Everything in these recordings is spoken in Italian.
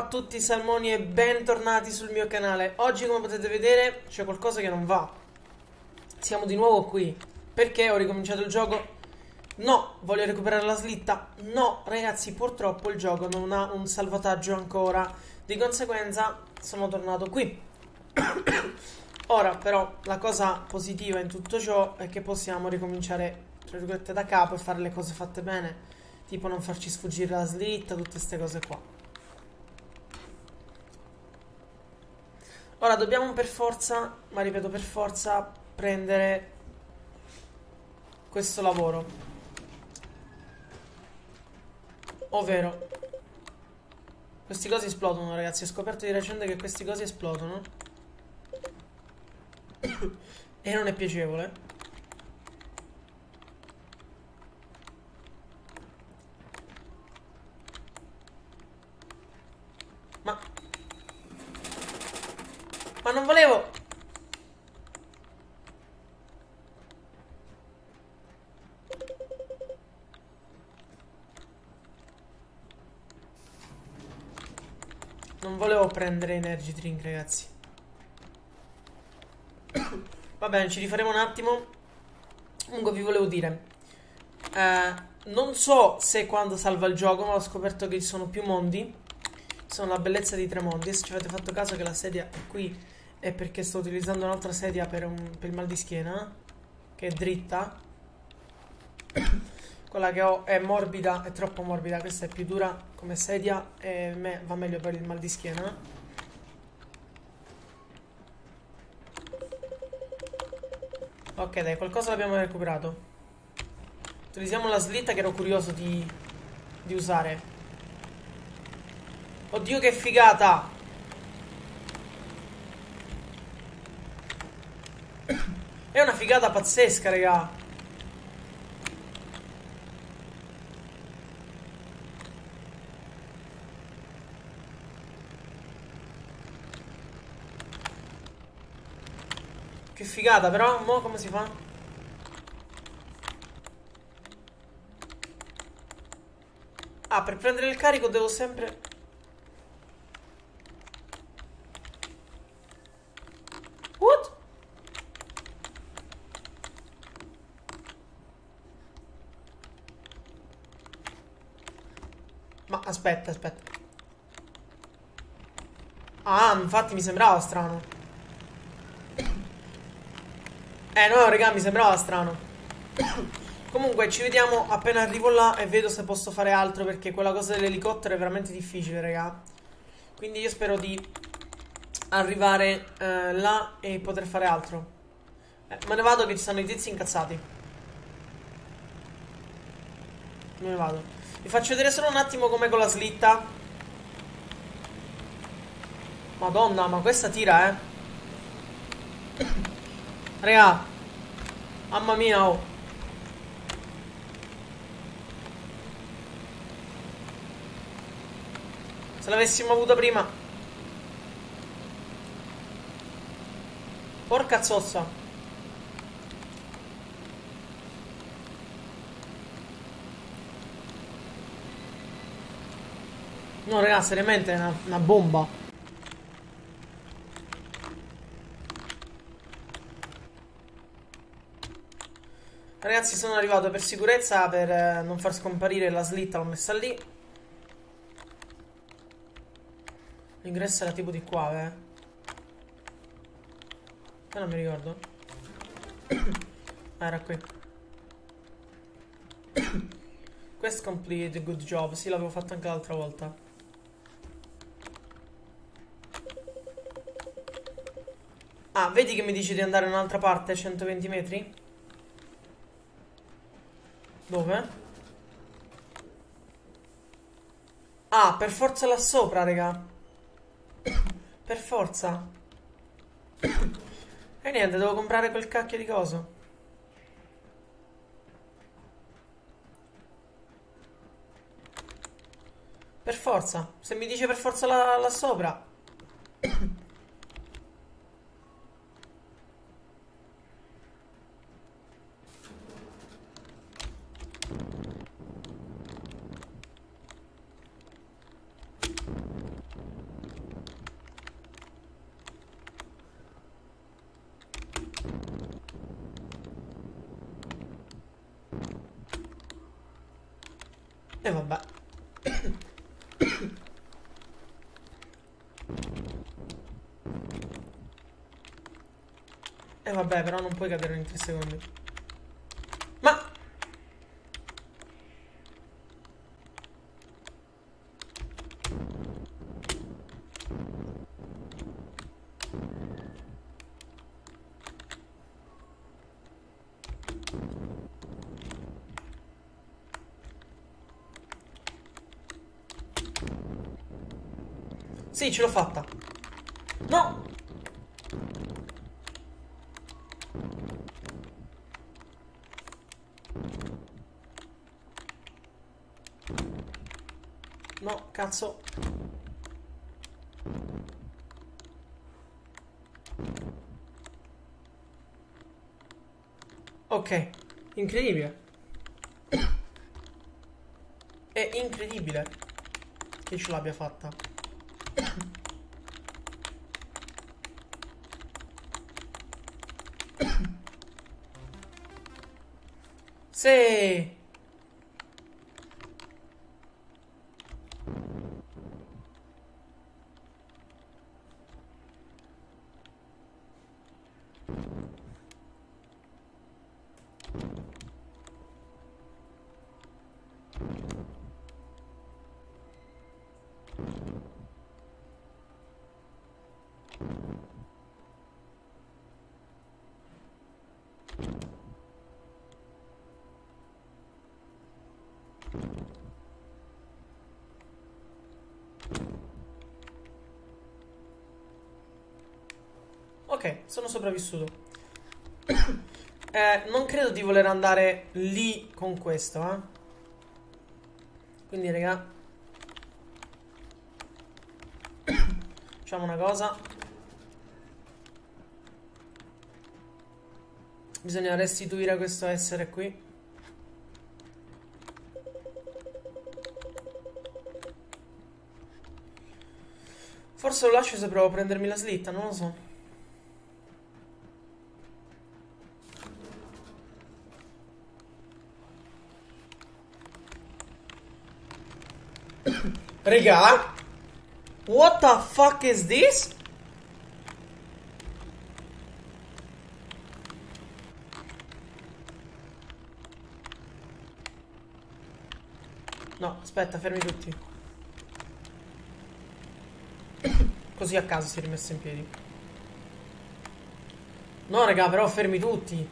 a tutti salmoni e bentornati sul mio canale. Oggi come potete vedere c'è qualcosa che non va. Siamo di nuovo qui. Perché ho ricominciato il gioco? No, voglio recuperare la slitta. No, ragazzi, purtroppo il gioco non ha un salvataggio ancora. Di conseguenza sono tornato qui. Ora però la cosa positiva in tutto ciò è che possiamo ricominciare da capo e fare le cose fatte bene. Tipo non farci sfuggire la slitta, tutte queste cose qua. Ora dobbiamo per forza, ma ripeto per forza, prendere questo lavoro. Ovvero, questi cosi esplodono ragazzi, ho scoperto di recente che questi cosi esplodono. e non è piacevole. Ma non volevo... Non volevo prendere energy drink, ragazzi. Va bene, ci rifaremo un attimo. Comunque vi volevo dire. Eh, non so se quando salva il gioco, ma ho scoperto che ci sono più mondi. Sono la bellezza di tre mondi. Se ci avete fatto caso che la sedia è qui è perché sto utilizzando un'altra sedia per, un, per il mal di schiena, che è dritta. Quella che ho è morbida, è troppo morbida, questa è più dura come sedia e me va meglio per il mal di schiena. Ok dai, qualcosa l'abbiamo recuperato. Utilizziamo la slitta che ero curioso di, di usare. Oddio che figata! È una figata pazzesca, raga. Figata, però, mo come si fa? Ah, per prendere il carico devo sempre... aspetta, aspetta. Ah, infatti mi sembrava strano. Eh no, raga, mi sembrava strano. Comunque, ci vediamo appena arrivo là e vedo se posso fare altro perché quella cosa dell'elicottero è veramente difficile, raga. Quindi io spero di arrivare eh, là e poter fare altro. Eh, me ne vado che ci stanno i tizi incazzati. Me ne vado. Vi faccio vedere solo un attimo com'è con la slitta. Madonna, ma questa tira, eh. Raga. Mamma mia, oh. Se l'avessimo avuta prima. Porca zozza. No, raga, seriamente è una, una bomba. Ragazzi, sono arrivato per sicurezza, per eh, non far scomparire la slitta, l'ho messa lì. L'ingresso era tipo di qua, eh. Eh, non mi ricordo. ah, era qui. Quest complete, good job. Sì, l'avevo fatto anche l'altra volta. Ah, vedi che mi dici di andare in un'altra parte a 120 metri? Dove? Ah, per forza là sopra, raga. per forza. e niente, devo comprare quel cacchio di coso. Per forza. Se mi dice per forza là, là sopra. E vabbè. E vabbè, però non puoi cadere in 3 secondi. Sì, ce l'ho fatta. No! No, cazzo. Ok, incredibile. È incredibile che ce l'abbia fatta. Sì. Ok, sono sopravvissuto. eh, non credo di voler andare lì con questo, eh. Quindi, raga. Facciamo una cosa. Bisogna restituire questo essere qui. Forse lo lascio se provo a prendermi la slitta, non lo so. Regà, what the fuck is this? No, aspetta, fermi tutti. Così a caso si è rimesso in piedi. No, raga, però fermi tutti.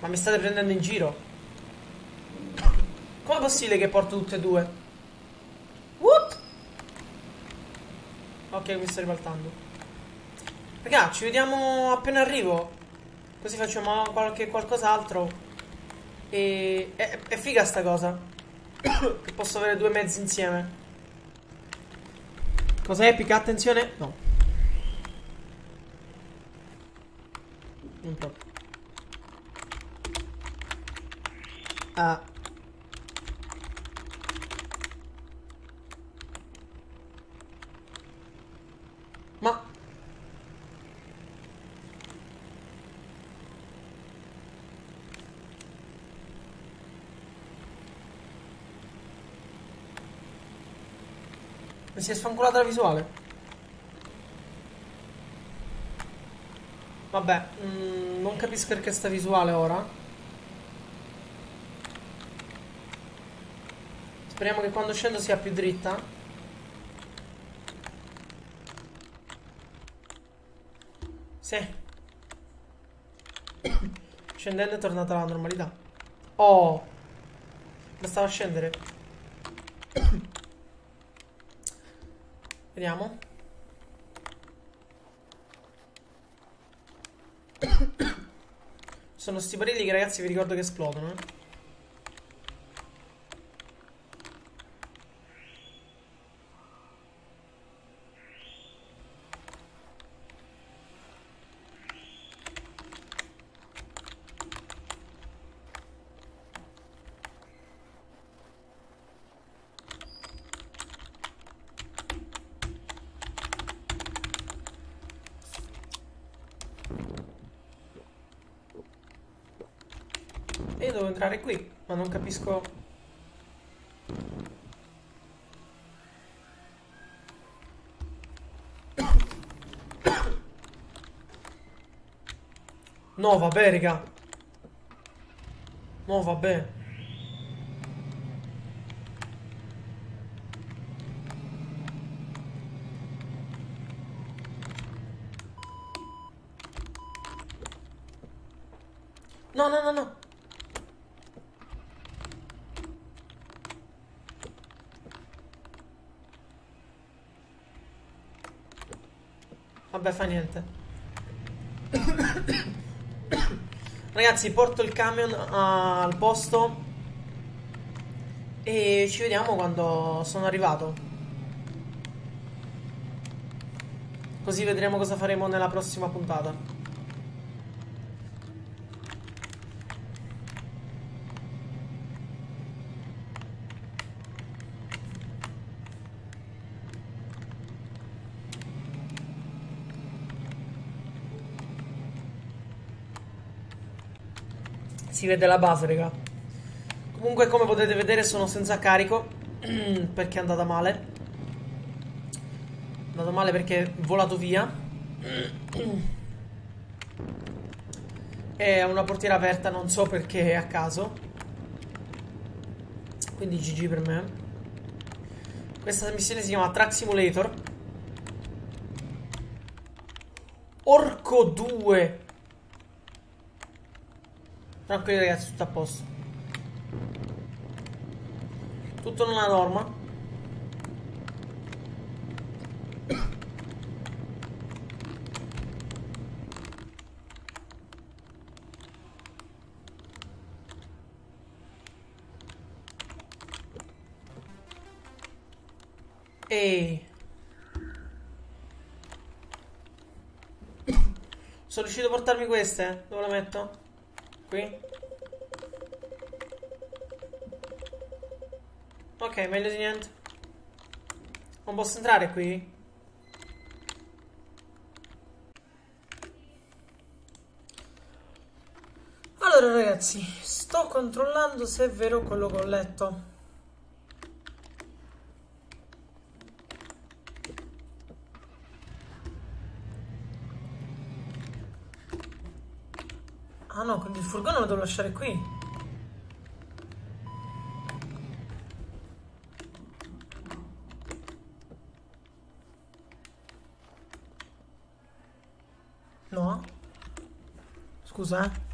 Ma mi state prendendo in giro? Possibile che porto tutte e due? What? Ok, mi sto ribaltando. Raga, ci vediamo appena arrivo. Così facciamo qualche qualcos'altro. E... È, è figa sta cosa. che posso avere due mezzi insieme. Cosa epica? Attenzione. No. Non proprio. Ah. Ma... Mi si è sfanculata la visuale. Vabbè, mm, non capisco perché sta visuale ora. Speriamo che quando scendo sia più dritta. Sì. Scendendo è tornata alla normalità. Oh. Bastava scendere. Vediamo. Sono sti barilli che ragazzi vi ricordo che esplodono, eh. Io devo entrare qui, ma non capisco... No, vabbè, raga. No, vabbè. No, no, no, no. Vabbè, fa niente. Ragazzi, porto il camion al posto e ci vediamo quando sono arrivato. Così vedremo cosa faremo nella prossima puntata. Si vede la base, raga. Comunque, come potete vedere, sono senza carico. perché è andata male. È andato male perché è volato via. È una portiera aperta, non so perché a caso. Quindi GG per me. Questa missione si chiama Track Simulator. Orco 2. Tranquilli ragazzi, tutto a posto. Tutto nella norma. E sono riuscito a portarmi queste? Dove le metto? Qui? Ok, meglio di niente. Non posso entrare qui? Allora ragazzi, sto controllando se è vero quello che ho letto. Ah no, quindi il furgone lo devo lasciare qui. No? Scusa, eh.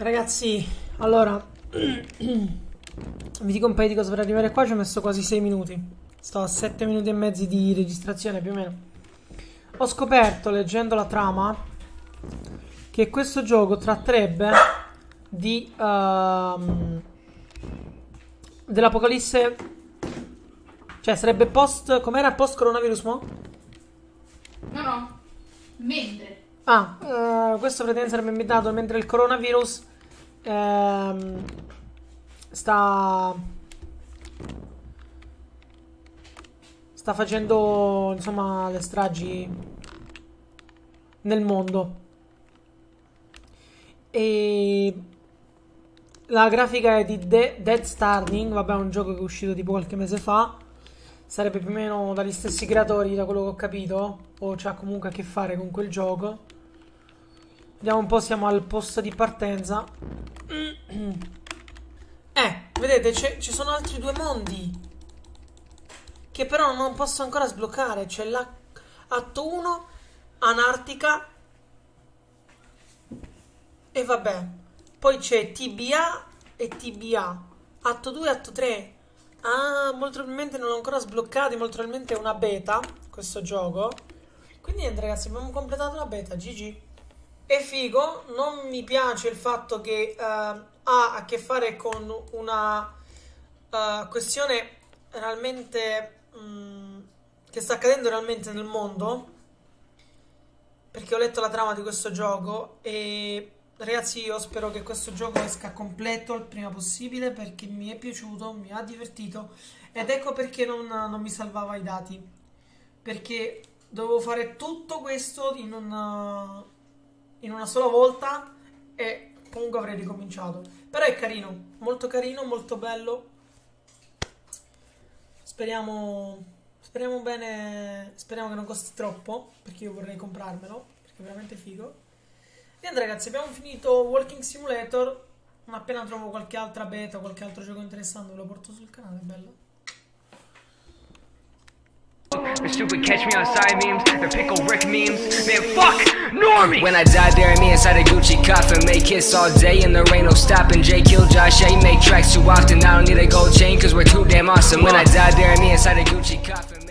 Ragazzi, allora vi dico un paio di cose per arrivare qua. Ci ho messo quasi 6 minuti. Sto a 7 minuti e mezzo di registrazione più o meno. Ho scoperto leggendo la trama che questo gioco tratterebbe di uh, dell'apocalisse. Cioè, sarebbe post. Com'era post coronavirus mo? No, no. Mentre. Ah, uh, questo praticamente sarebbe inventato mentre il coronavirus ehm, sta sta facendo insomma le stragi nel mondo. E la grafica è di De Dead Starting vabbè è un gioco che è uscito tipo qualche mese fa. Sarebbe più o meno dagli stessi creatori da quello che ho capito o c'ha comunque a che fare con quel gioco Vediamo un po', siamo al posto di partenza. Vedete, ci sono altri due mondi. Che però non posso ancora sbloccare. C'è l'atto 1, Anartica. E vabbè. Poi c'è TBA e TBA. Atto 2 e atto 3. Ah, molto probabilmente non l'ho ancora sbloccato. Molto probabilmente è una beta questo gioco. Quindi niente ragazzi, abbiamo completato la beta. GG. È figo. Non mi piace il fatto che uh, ha a che fare con una uh, questione realmente um, che sta accadendo realmente nel mondo. Perché ho letto la trama di questo gioco e Ragazzi, io spero che questo gioco esca completo il prima possibile perché mi è piaciuto, mi ha divertito ed ecco perché non, non mi salvava i dati. Perché dovevo fare tutto questo in una, in una sola volta e comunque avrei ricominciato. Però è carino, molto carino, molto bello. Speriamo, speriamo bene, speriamo che non costi troppo perché io vorrei comprarmelo perché è veramente figo. Niente ragazzi, abbiamo finito Walking Simulator. Non appena trovo qualche altra beta, qualche altro gioco interessante, ve lo porto sul canale, bello. The stupid catch me outside memes, the pickle Rick memes, man fuck Normie! When I die bury me inside a Gucci coffin. Make hits all day and there ain't no stopping. Jay kill Josh A, make tracks too often. I don't need a gold chain cause we're too damn awesome. When I die bury me inside a Gucci coffin